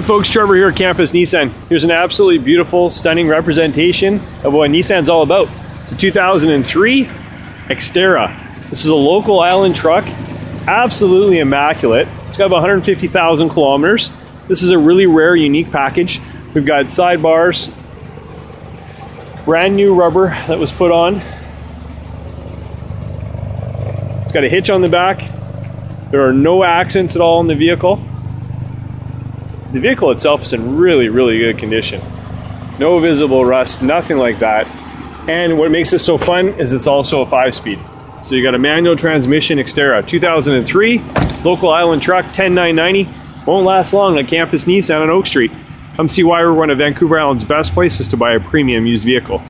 Hey folks, Trevor here at Campus Nissan. Here's an absolutely beautiful, stunning representation of what Nissan's all about. It's a 2003 Xterra. This is a local island truck, absolutely immaculate. It's got about 150,000 kilometers. This is a really rare, unique package. We've got sidebars, brand new rubber that was put on. It's got a hitch on the back. There are no accents at all in the vehicle. The vehicle itself is in really, really good condition. No visible rust, nothing like that. And what makes this so fun is it's also a five speed. So you got a manual transmission Xterra, 2003, local island truck, 10990. Won't last long at Campus Nissan on Oak Street. Come see why we're one of Vancouver Island's best places to buy a premium used vehicle.